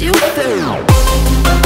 you fade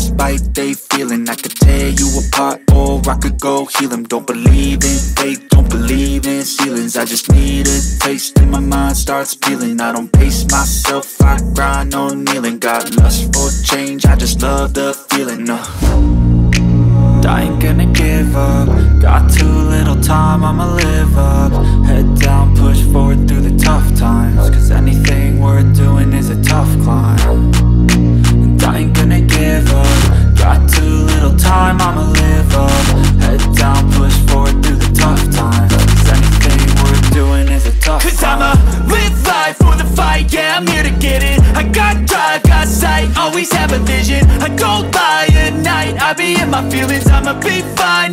frostbite they feeling. I could tear you apart or I could go heal them Don't believe in fate, don't believe in ceilings. I just need a taste and my mind starts peeling. I don't pace myself, I grind on kneeling. Got lust for change, I just love the feeling uh. I ain't gonna give up. Got too little time, I'ma live up. Head down, push forward through the tough times. Cause anything worth doing is a tough climb. And I ain't gonna time, I'ma live up. Head down, push forward through the tough times. Cause anything worth doing is a tough Cause climb I'ma live life for the fight, yeah, I'm here to get it. I got drive, got sight, always have a vision. I don't lie at night, I be in my feelings. I'ma be fine,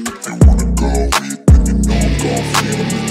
gon' feed 'em.